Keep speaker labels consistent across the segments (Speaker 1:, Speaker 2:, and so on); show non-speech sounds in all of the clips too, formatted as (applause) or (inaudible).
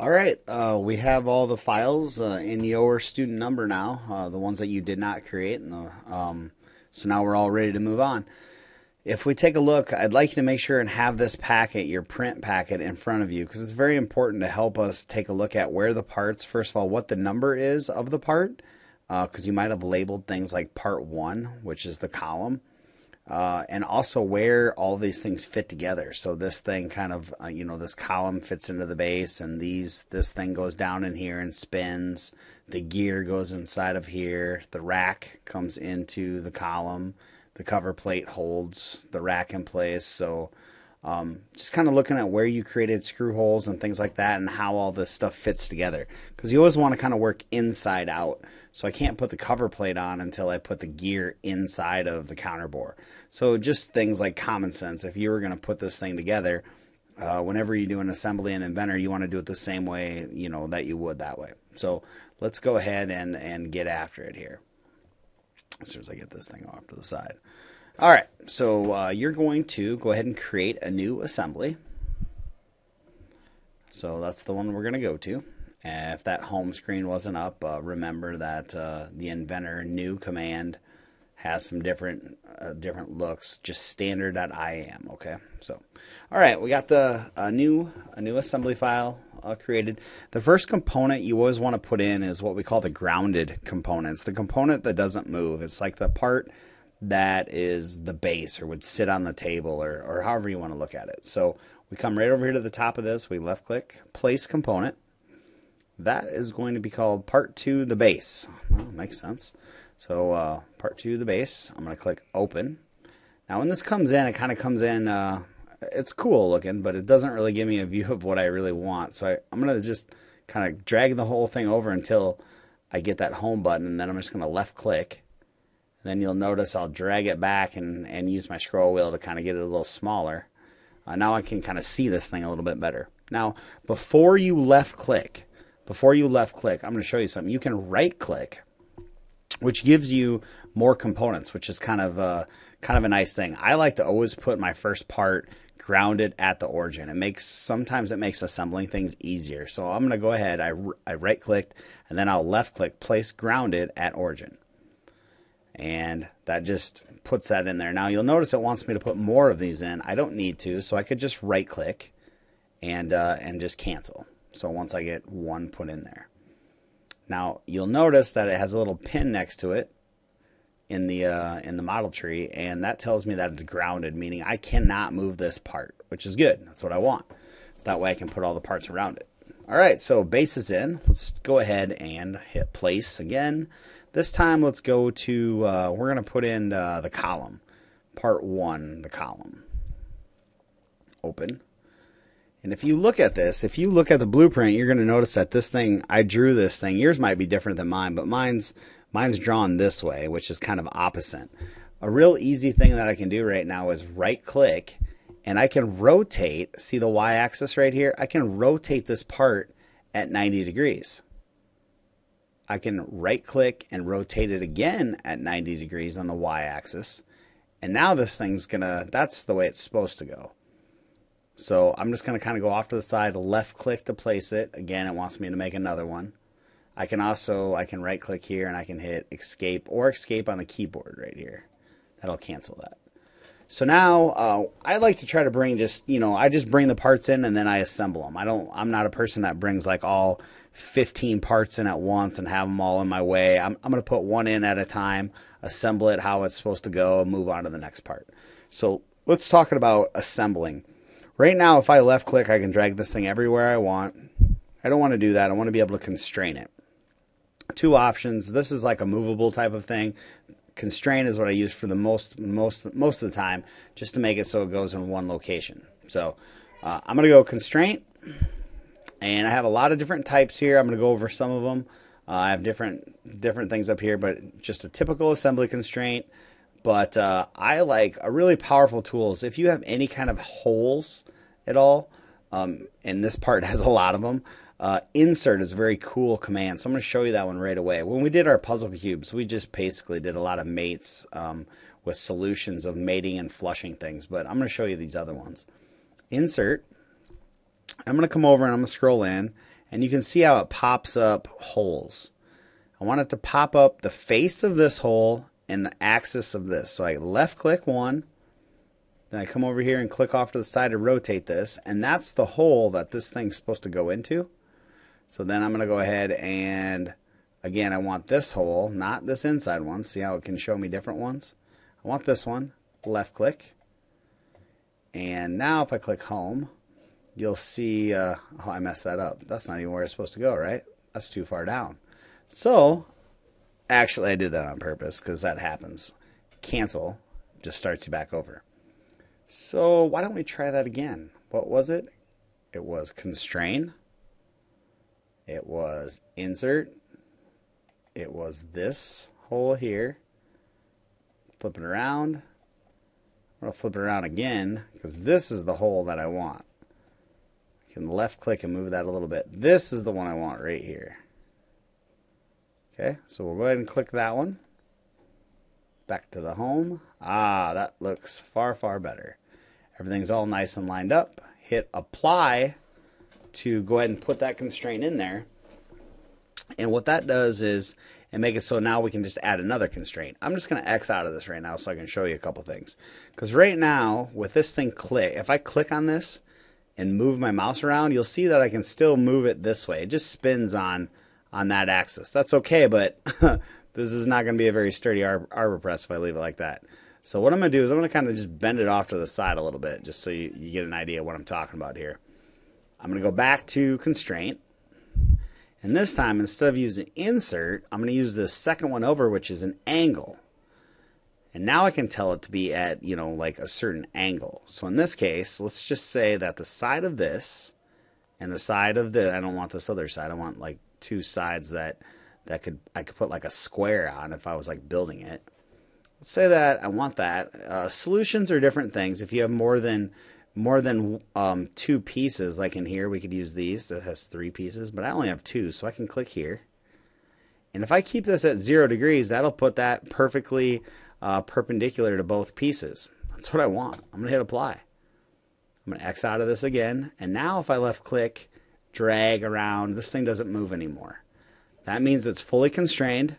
Speaker 1: All right, uh, we have all the files uh, in your student number now, uh, the ones that you did not create. And the, um, so now we're all ready to move on. If we take a look, I'd like you to make sure and have this packet, your print packet, in front of you because it's very important to help us take a look at where the parts, first of all, what the number is of the part, because uh, you might have labeled things like part one, which is the column uh, and also where all these things fit together. So this thing kind of, uh, you know, this column fits into the base, and these this thing goes down in here and spins. The gear goes inside of here. The rack comes into the column. The cover plate holds the rack in place. So um, just kind of looking at where you created screw holes and things like that, and how all this stuff fits together. Because you always want to kind of work inside out. So I can't put the cover plate on until I put the gear inside of the counter bore. So just things like common sense. If you were going to put this thing together, uh, whenever you do an assembly in Inventor, you want to do it the same way, you know, that you would that way. So let's go ahead and, and get after it here. As soon as I get this thing off to the side. All right, so uh, you're going to go ahead and create a new assembly. So that's the one we're going to go to. And if that home screen wasn't up, uh, remember that uh, the inventor new command has some different uh, different looks. Just standard.iam. Okay, so all right, we got the a new a new assembly file uh, created. The first component you always want to put in is what we call the grounded components. The component that doesn't move. It's like the part that is the base or would sit on the table or, or however you want to look at it. So we come right over here to the top of this. We left click, place component. That is going to be called part two, the base. Well, makes sense. So uh, part two, the base. I'm going to click open. Now when this comes in, it kind of comes in, uh, it's cool looking, but it doesn't really give me a view (laughs) of what I really want. So I, I'm going to just kind of drag the whole thing over until I get that home button, and then I'm just going to left click. Then you'll notice I'll drag it back and, and use my scroll wheel to kind of get it a little smaller. Uh, now I can kind of see this thing a little bit better. Now, before you left click, before you left click, I'm going to show you something. You can right click, which gives you more components, which is kind of a, kind of a nice thing. I like to always put my first part grounded at the origin. It makes sometimes it makes assembling things easier. So I'm going to go ahead. I, I right clicked and then I'll left click place grounded at origin. And that just puts that in there. Now you'll notice it wants me to put more of these in. I don't need to, so I could just right click and uh, and just cancel. So once I get one put in there. Now you'll notice that it has a little pin next to it in the uh, in the model tree, and that tells me that it's grounded, meaning I cannot move this part, which is good. That's what I want. So that way I can put all the parts around it. All right, so base is in. Let's go ahead and hit place again. This time let's go to, uh, we're going to put in uh, the column, part one, the column. Open. And if you look at this, if you look at the blueprint, you're going to notice that this thing, I drew this thing. Yours might be different than mine, but mine's mine's drawn this way, which is kind of opposite. A real easy thing that I can do right now is right click and I can rotate, see the y axis right here? I can rotate this part at 90 degrees. I can right click and rotate it again at 90 degrees on the y axis. And now this thing's gonna, that's the way it's supposed to go. So I'm just to kind of go off to the side, left click to place it. Again, it wants me to make another one. I can also, I can right click here and I can hit escape or escape on the keyboard right here. That'll cancel that. So now uh, I like to try to bring just, you know, I just bring the parts in and then I assemble them. I don't, I'm not a person that brings like all 15 parts in at once and have them all in my way. I'm, I'm going to put one in at a time, assemble it how it's supposed to go, and move on to the next part. So let's talk about assembling. Right now, if I left click, I can drag this thing everywhere I want. I don't want to do that. I want to be able to constrain it. Two options. This is like a movable type of thing. Constrain is what I use for the most most most of the time, just to make it so it goes in one location. So uh, I'm gonna go constraint, and I have a lot of different types here. I'm gonna go over some of them. Uh, I have different different things up here, but just a typical assembly constraint. But uh, I like a really powerful tools. If you have any kind of holes at all, um, and this part (laughs) has a lot of them, uh, insert is a very cool command. So I'm going to show you that one right away. When we did our puzzle cubes, we just basically did a lot of mates um, with solutions of mating and flushing things. But I'm going to show you these other ones. Insert. I'm going to come over and I'm going to scroll in. and you can see how it pops up holes. I want it to pop up the face of this hole and the axis of this. So I left click one, then I come over here and click off to the side to rotate this, and that's the hole that this thing's supposed to go into. So then I'm going to go ahead and, again, I want this hole, not this inside one. See how it can show me different ones? I want this one, left click. And now if I click home, you'll see, uh, oh, I messed that up. That's not even where it's supposed to go, right? That's too far down. So, actually, I did that on purpose because that happens. Cancel just starts you back over. So, why don't we try that again? What was it? It was constrain. It was insert. It was this hole here. Flip it around. To flip it around again because this is the hole that I want. I can left click and move that a little bit. This is the one I want right here. Okay, so we'll go ahead and click that one. Back to the home. Ah, that looks far, far better. Everything's all nice and lined up. Hit apply to go ahead and put that constraint in there. And what that does is and make it so now we can just add another constraint. I'm just going to X out of this right now so I can show you a couple things. Because right now, with this thing click, if I click on this and move my mouse around, you'll see that I can still move it this way. It just spins on on that axis. That's okay, but (laughs) this is not going to be a very sturdy arbor press if I leave it like that. So what I'm going to do is I'm going to kind of just bend it off to the side a little bit just so you, you get an idea of what I'm talking about here. I'm going to go back to constraint and this time, instead of using insert, I'm going to use this second one over, which is an angle. And now I can tell it to be at, you know, like a certain angle. So in this case, let's just say that the side of this and the side of the, I don't want this other side. I want like two sides that, that could, I could put like a square on if I was like building it. Let's say that I want that. Uh, solutions are different things. If you have more than more than um, two pieces, like in here, we could use these that has three pieces, but I only have two, so I can click here. And if I keep this at zero degrees, that'll put that perfectly uh, perpendicular to both pieces. That's what I want. I'm going to hit apply. I'm going to X out of this again. And now if I left click, drag around, this thing doesn't move anymore. That means it's fully constrained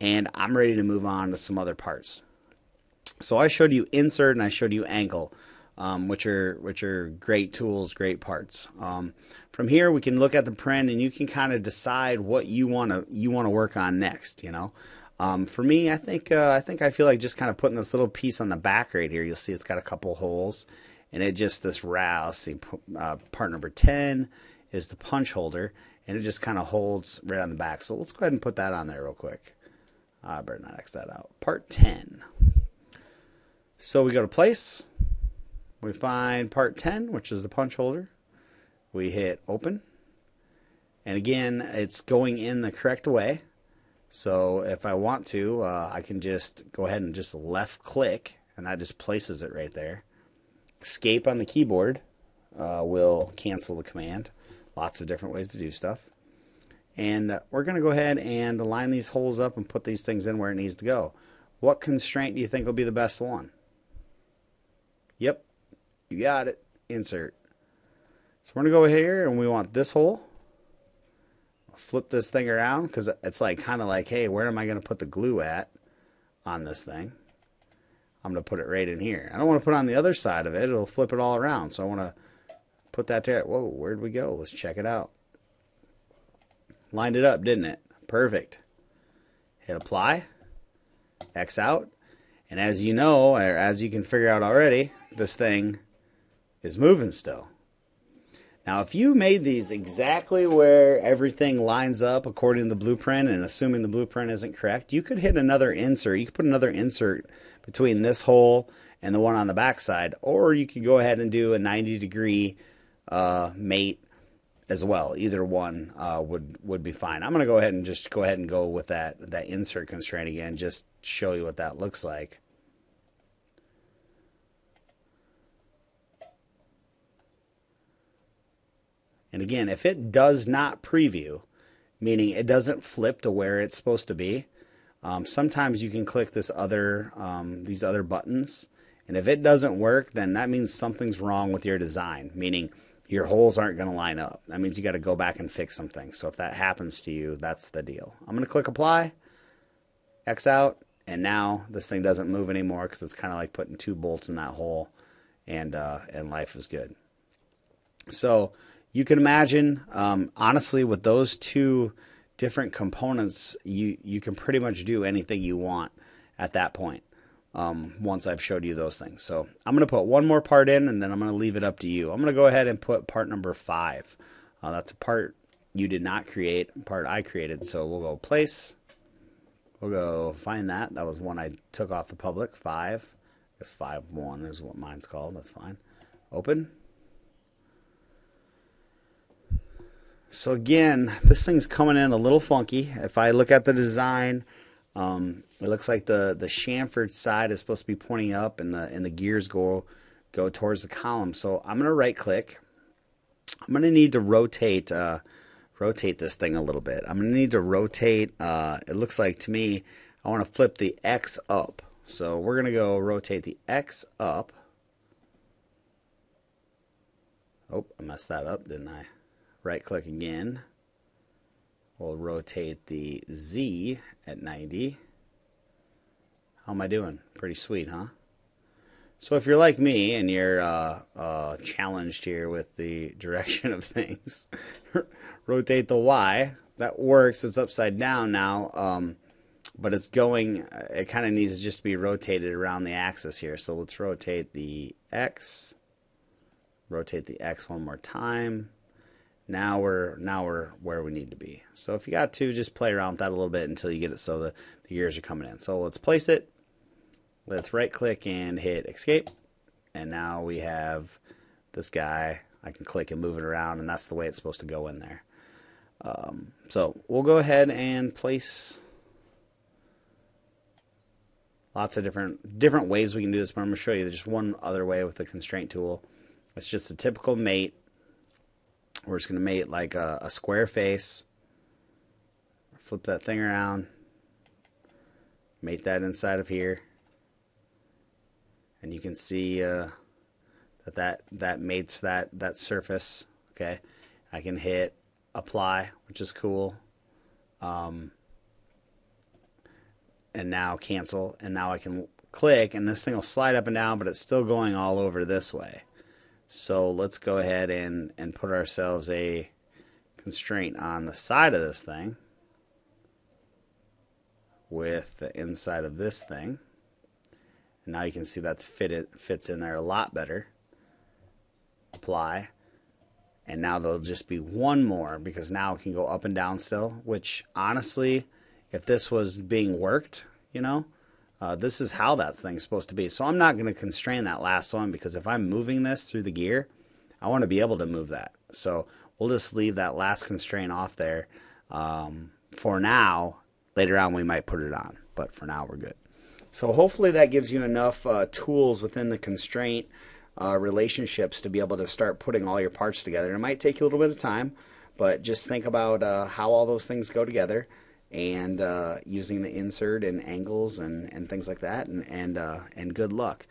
Speaker 1: and I'm ready to move on to some other parts. So I showed you insert and I showed you angle um, which are which are great tools, great parts. Um, from here, we can look at the print, and you can kind of decide what you want to you want to work on next. You know, um, for me, I think uh, I think I feel like just kind of putting this little piece on the back right here. You'll see it's got a couple holes, and it just this rouse. See, uh, part number ten is the punch holder, and it just kind of holds right on the back. So let's go ahead and put that on there real quick. I better not X that out. Part ten. So we go to place. We find part 10, which is the punch holder. We hit open. And again, it's going in the correct way. So if I want to, uh, I can just go ahead and just left click, and that just places it right there. Escape on the keyboard uh, will cancel the command. Lots of different ways to do stuff. And we're going to go ahead and line these holes up and put these things in where it needs to go. What constraint do you think will be the best one? Yep, you got it. Insert. So we're going to go here and we want this hole. Flip this thing around because it's like kind of like, hey, where am I going to put the glue at on this thing? I'm going to put it right in here. I don't want to put it on the other side of it. It'll flip it all around. So I want to put that there. Whoa, where'd we go? Let's check it out. Lined it up, didn't it? Perfect. Hit apply. X out. And as you know, or as you can figure out already, this thing is moving still. Now, if you made these exactly where everything lines up according to the blueprint and assuming the blueprint isn't correct, you could hit another insert. You could put another insert between this hole and the one on the backside, or you could go ahead and do a 90 degree uh, mate as well. Either one uh, would would be fine. I'm going to go ahead and just go ahead and go with that that insert constraint again, just show you what that looks like. And again, if it does not preview, meaning it doesn't flip to where it's supposed to be, um, sometimes you can click this other um, these other buttons, and if it doesn't work, then that means something's wrong with your design. Meaning your holes aren't going to line up. That means you got to go back and fix something. So if that happens to you, that's the deal. I'm going to click apply, X out, and now this thing doesn't move anymore because it's kind of like putting two bolts in that hole, and uh, and life is good. So you can imagine, um, honestly, with those two different components, you you can pretty much do anything you want at that point. Um, once I've showed you those things. So I'm going to put one more part in and then I'm going to leave it up to you. I'm going to go ahead and put part number five. Uh, that's a part you did not create, part I created. So we'll go place. We'll go find that. That was one I took off the public. Five. I guess five one is what mine's called. That's fine. Open. So again, this thing's coming in a little funky. If I look at the design, um, it looks like the the chamfered side is supposed to be pointing up, and the and the gears go go towards the column. So I'm gonna right click. I'm gonna need to rotate uh, rotate this thing a little bit. I'm gonna need to rotate. Uh, it looks like to me, I want to flip the X up. So we're gonna go rotate the X up. Oh, I messed that up, didn't I? Right click again. We'll rotate the Z at 90. How am I doing? Pretty sweet, huh? So if you're like me and you're uh, uh, challenged here with the (laughs) direction of things, (laughs) rotate the Y. That works. It's upside down now, um, but it's going. It kind of needs to just be rotated around the axis here. So let's rotate the X. Rotate the X one more time now we're now we're where we need to be. So if you got to, just play around with that a little bit until you get it so the, the gears are coming in. So let's place it. Let's right click and hit escape. And now we have this guy. I can click and move it around and that's the way it's supposed to go in there. Um, so we'll go ahead and place lots of different different ways we can do this, but I'm going to show you there's just one other way with the constraint tool. It's just a typical mate we're just going to make like a, a square face. Flip that thing around. Mate that inside of here. And you can see uh, that, that that mates that, that surface. Okay. I can hit apply, which is cool. Um, and now cancel. And now I can click and this thing will slide up and down, but it's still going all over this way. So let's go ahead and, and put ourselves a constraint on the side of this thing with the inside of this thing. And now you can see that's fitted fits in there a lot better. Apply. And now there'll just be one more because now it can go up and down still, which honestly, if this was being worked, you know, uh, this is how that thing's supposed to be. So I'm not going to constrain that last one because if I'm moving this through the gear, I want to be able to move that. So we'll just leave that last constraint off there um, for now. Later on, we might put it on, but for now, we're good. So hopefully that gives you enough uh, tools within the constraint uh, relationships to be able to start putting all your parts together. It might take you a little bit of time, but just think about uh, how all those things go together and uh, using the insert and angles and, and things like that, and and uh, and good luck.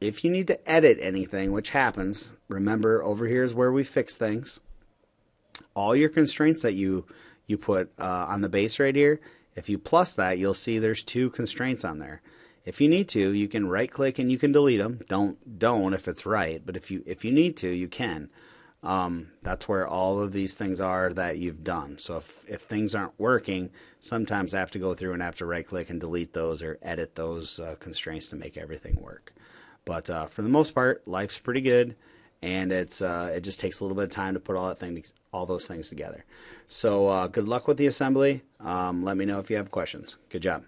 Speaker 1: If you need to edit anything, which happens, remember over here is where we fix things. All your constraints that you you put uh, on the base right here, if you plus that, you'll see there's two constraints on there. If you need to, you can right click and you can delete them. Don't don't if it's right, but if you if you need to, you can. Um, that's where all of these things are that you've done. So if, if things aren't working, sometimes I have to go through and have to right click and delete those or edit those uh, constraints to make everything work. But uh, for the most part, life's pretty good, and it's uh, it just takes a little bit of time to put all that thing, all those things together. So uh, good luck with the assembly. Um, let me know if you have questions. Good job.